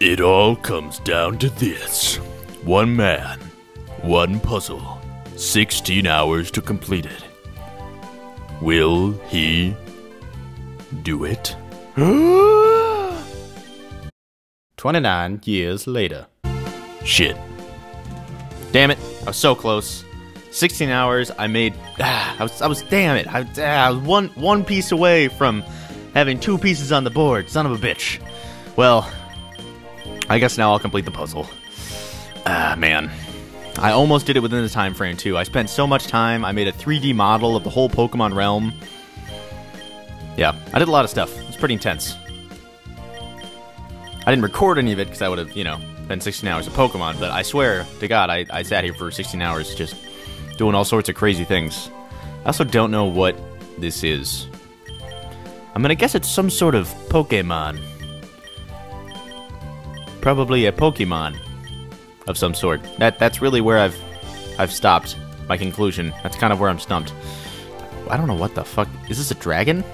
It all comes down to this one man, one puzzle, 16 hours to complete it. Will he do it? 29 years later. Shit. Damn it, I was so close. 16 hours, I made. Ah, I was, I was, damn it. I, ah, I was one, one piece away from having two pieces on the board. Son of a bitch. Well, I guess now I'll complete the puzzle. Ah, man. I almost did it within the time frame, too. I spent so much time. I made a 3D model of the whole Pokemon realm. Yeah, I did a lot of stuff. It was pretty intense. I didn't record any of it because I would have, you know, been 16 hours of Pokemon, but I swear to God, I, I sat here for 16 hours just doing all sorts of crazy things. I also don't know what this is. I'm gonna guess it's some sort of Pokemon. Probably a Pokemon of some sort. That that's really where I've I've stopped my conclusion. That's kind of where I'm stumped. I don't know what the fuck. Is this a dragon?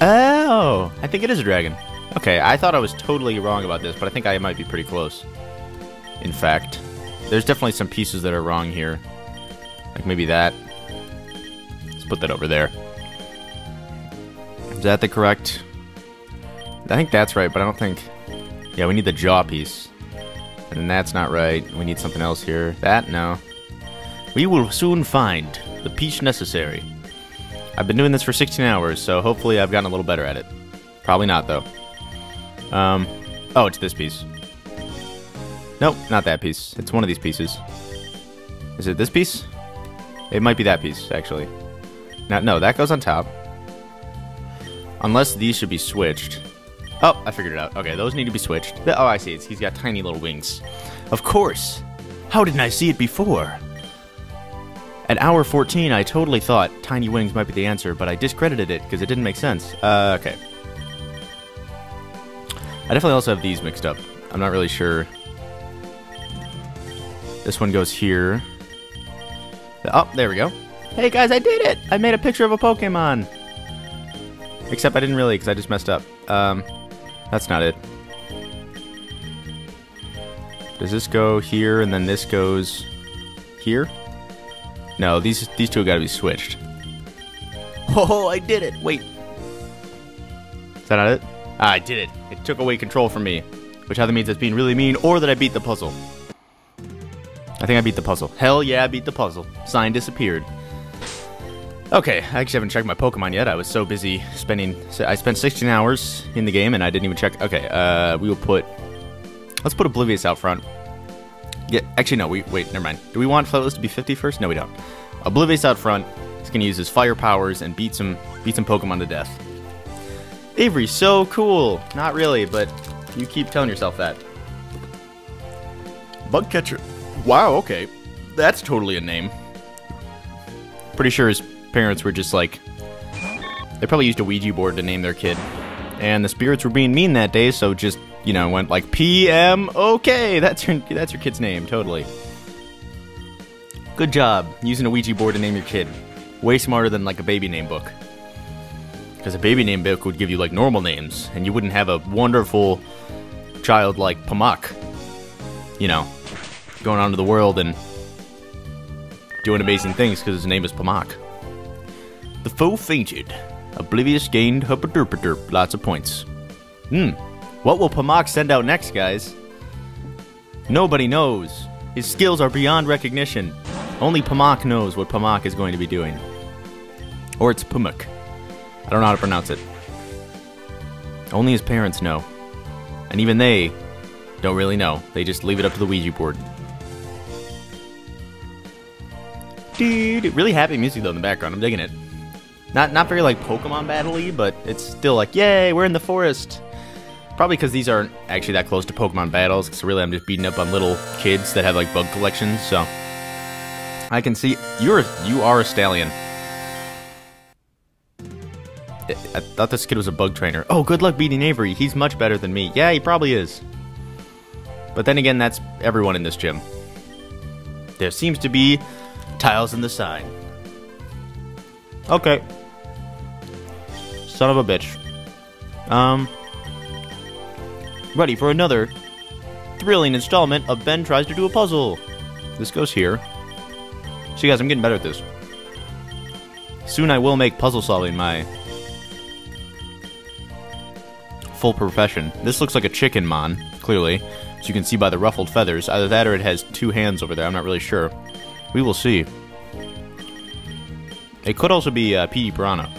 Oh, I think it is a dragon. Okay, I thought I was totally wrong about this, but I think I might be pretty close. In fact, there's definitely some pieces that are wrong here. Like maybe that. Let's put that over there. Is that the correct? I think that's right, but I don't think... Yeah, we need the jaw piece. And that's not right. We need something else here. That? No. We will soon find the piece necessary. I've been doing this for 16 hours, so hopefully I've gotten a little better at it. Probably not, though. Um, oh, it's this piece. Nope, not that piece. It's one of these pieces. Is it this piece? It might be that piece, actually. Now, no, that goes on top. Unless these should be switched. Oh, I figured it out. Okay, those need to be switched. Oh, I see. It's, he's got tiny little wings. Of course. How didn't I see it before? At hour 14, I totally thought tiny wings might be the answer, but I discredited it because it didn't make sense. Uh, okay. I definitely also have these mixed up. I'm not really sure. This one goes here. Oh, there we go. Hey guys, I did it! I made a picture of a Pokemon! Except I didn't really, because I just messed up. Um, that's not it. Does this go here, and then this goes here? No, these these two gotta be switched. Oh, I did it! Wait. Is that not it? Ah, I did it. It took away control from me. Which either means it's being really mean, or that I beat the puzzle. I think I beat the puzzle. Hell yeah, I beat the puzzle. Sign disappeared. Okay, I actually haven't checked my Pokemon yet. I was so busy spending... I spent 16 hours in the game, and I didn't even check... Okay, uh, we will put... Let's put Oblivious out front. Yeah, actually, no, we wait, never mind. Do we want Flightless to be 50 first? No, we don't. Oblivious out front. He's to use his fire powers and beat some, beat some Pokemon to death. Avery, so cool. Not really, but you keep telling yourself that. Bug catcher. Wow, okay. That's totally a name. Pretty sure his parents were just like... They probably used a Ouija board to name their kid. And the spirits were being mean that day, so just, you know, went like PM, okay, that's your, that's your kid's name, totally. Good job, using a Ouija board to name your kid. Way smarter than like a baby name book. Because a baby name book would give you like normal names, and you wouldn't have a wonderful child like Pamak. You know, going out into the world and doing amazing things because his name is Pamak. The foe fainted. Oblivious gained herpaderpaderp, lots of points. Hmm. What will Pamak send out next, guys? Nobody knows. His skills are beyond recognition. Only Pamak knows what Pamak is going to be doing. Or it's Pumuk. I don't know how to pronounce it. Only his parents know. And even they don't really know. They just leave it up to the Ouija board. Dude, really happy music though in the background. I'm digging it. Not not very like Pokemon battle but it's still like, yay, we're in the forest. Probably because these aren't actually that close to Pokemon battles, because really I'm just beating up on little kids that have like bug collections, so I can see you're you are a stallion. I thought this kid was a bug trainer. Oh, good luck beating Avery. He's much better than me. Yeah, he probably is. But then again, that's everyone in this gym. There seems to be tiles in the sign. Okay. Son of a bitch. Um. ready for another thrilling installment of Ben Tries to Do a Puzzle. This goes here. See, guys, I'm getting better at this. Soon I will make puzzle solving my full profession. This looks like a chicken mon, clearly, as you can see by the ruffled feathers. Either that or it has two hands over there. I'm not really sure. We will see. It could also be uh, Petey Piranha.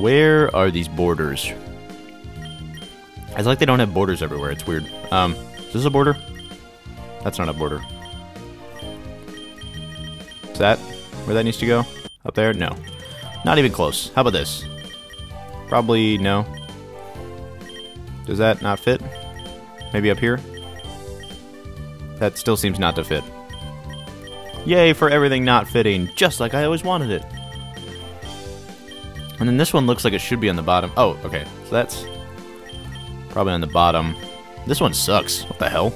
Where are these borders? It's like they don't have borders everywhere. It's weird. Um, is this a border? That's not a border. Is that where that needs to go? Up there? No. Not even close. How about this? Probably no. Does that not fit? Maybe up here? That still seems not to fit. Yay for everything not fitting, just like I always wanted it. And then this one looks like it should be on the bottom. Oh, okay. So that's probably on the bottom. This one sucks. What the hell?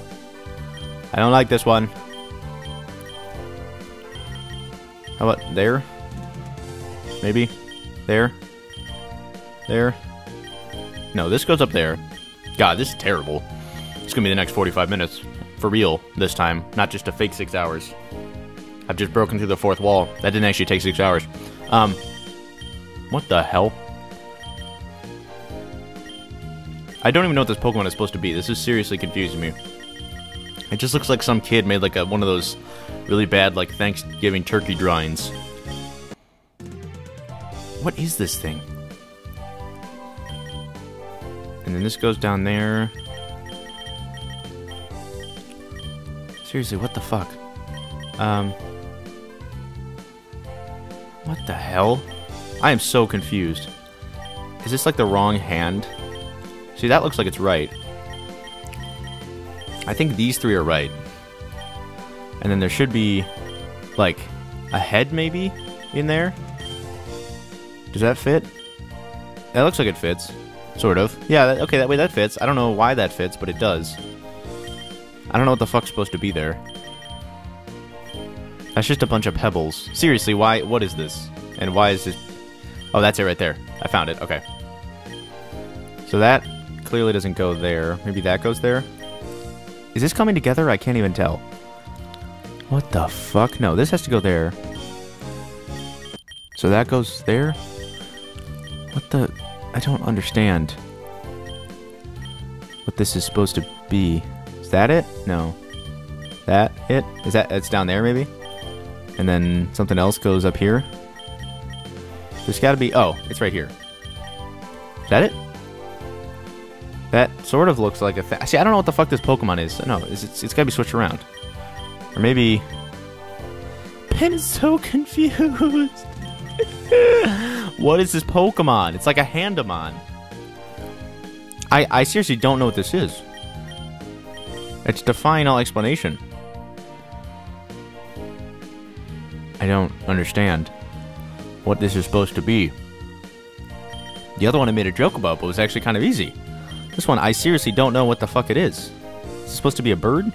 I don't like this one. How about there? Maybe? There? There? No, this goes up there. God, this is terrible. It's gonna be the next 45 minutes. For real, this time. Not just a fake six hours. I've just broken through the fourth wall. That didn't actually take six hours. Um, what the hell? I don't even know what this Pokemon is supposed to be. This is seriously confusing me. It just looks like some kid made like a one of those really bad like Thanksgiving turkey drawings. What is this thing? And then this goes down there. Seriously, what the fuck? Um. What the hell? I am so confused. Is this like the wrong hand? See, that looks like it's right. I think these three are right. And then there should be, like, a head maybe in there? Does that fit? That looks like it fits. Sort of. Yeah, that, okay, that way that fits. I don't know why that fits, but it does. I don't know what the fuck's supposed to be there. That's just a bunch of pebbles. Seriously, why? What is this? And why is this? Oh, that's it right there. I found it. Okay. So that clearly doesn't go there. Maybe that goes there? Is this coming together? I can't even tell. What the fuck? No, this has to go there. So that goes there? What the... I don't understand. What this is supposed to be. Is that it? No. That it? Is that... It's down there, maybe? And then something else goes up here? There's gotta be... Oh, it's right here. Is that it? That sort of looks like a. See, I don't know what the fuck this Pokemon is. No, it's, it's, it's gotta be switched around. Or maybe... Ben is so confused. what is this Pokemon? It's like a Handamon. I, I seriously don't know what this is. It's defying all explanation. I don't understand what this is supposed to be. The other one I made a joke about, but was actually kind of easy. This one, I seriously don't know what the fuck it is. Is this supposed to be a bird?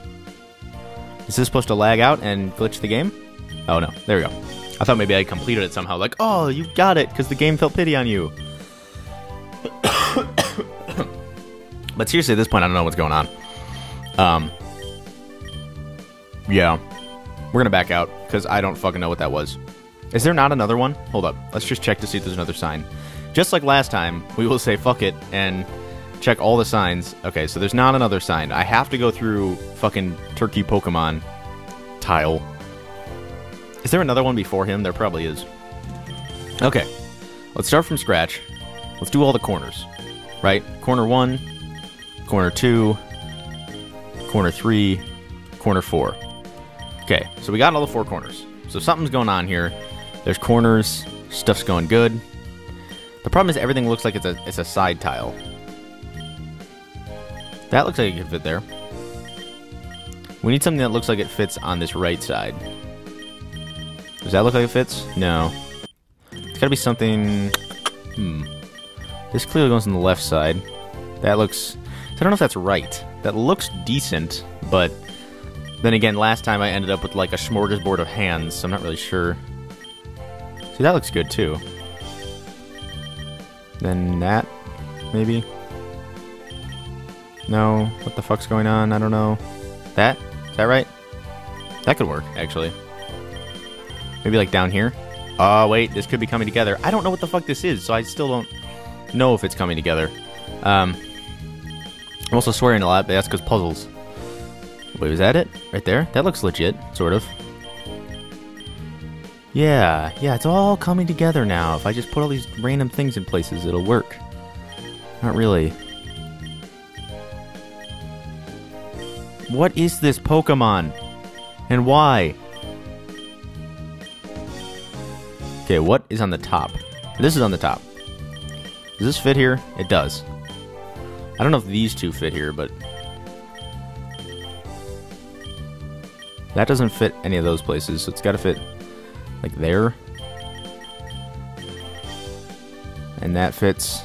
Is this supposed to lag out and glitch the game? Oh no, there we go. I thought maybe I completed it somehow, like, oh, you got it, because the game felt pity on you. but seriously, at this point, I don't know what's going on. Um, yeah, we're gonna back out, because I don't fucking know what that was. Is there not another one? Hold up, let's just check to see if there's another sign. Just like last time, we will say fuck it, and check all the signs. Okay, so there's not another sign. I have to go through fucking Turkey Pokemon tile. Is there another one before him? There probably is. Okay, let's start from scratch. Let's do all the corners. Right? Corner one, corner two, corner three, corner four. Okay, so we got all the four corners. So something's going on here. There's corners, stuff's going good. The problem is everything looks like it's a it's a side tile. That looks like it could fit there. We need something that looks like it fits on this right side. Does that look like it fits? No. It's gotta be something... Hmm. This clearly goes on the left side. That looks... I don't know if that's right. That looks decent, but... Then again, last time I ended up with like a smorgasbord of hands, so I'm not really sure. See, that looks good too. Then that, maybe? No? What the fuck's going on? I don't know. That? Is that right? That could work, actually. Maybe like down here? Oh, wait, this could be coming together. I don't know what the fuck this is, so I still don't know if it's coming together. Um, I'm also swearing a lot, but that's because puzzles. Wait, was that it? Right there? That looks legit, sort of. Yeah, yeah, it's all coming together now. If I just put all these random things in places, it'll work. Not really. What is this Pokemon? And why? Okay, what is on the top? This is on the top. Does this fit here? It does. I don't know if these two fit here, but... That doesn't fit any of those places, so it's gotta fit, like, there. And that fits